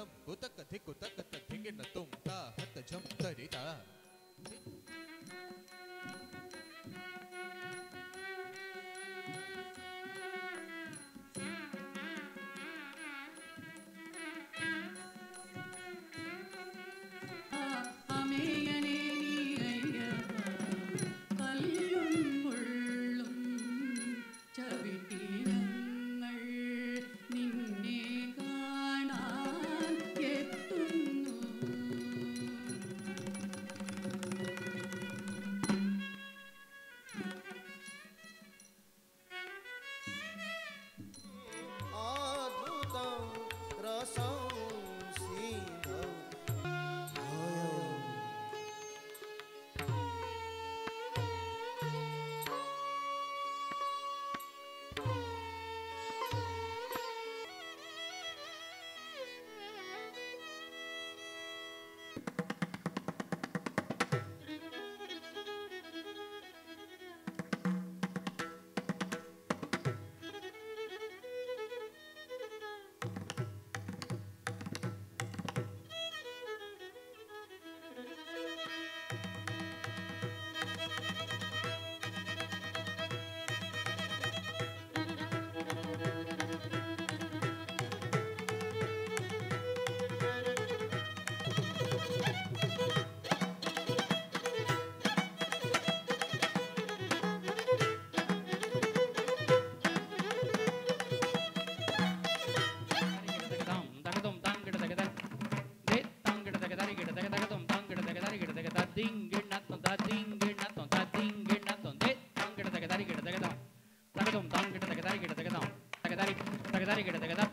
लम बुतक धिक उतक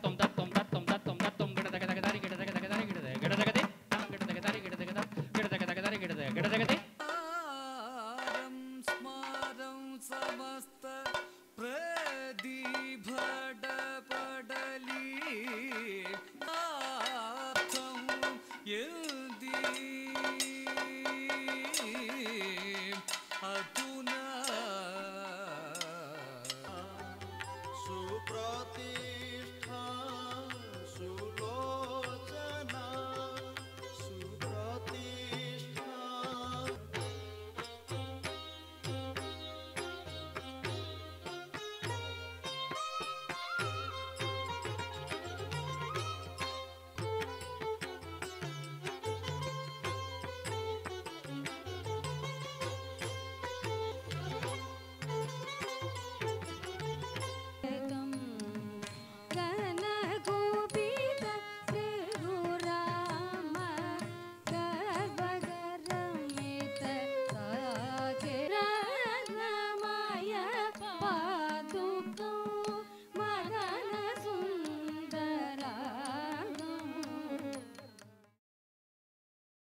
tonta রাতে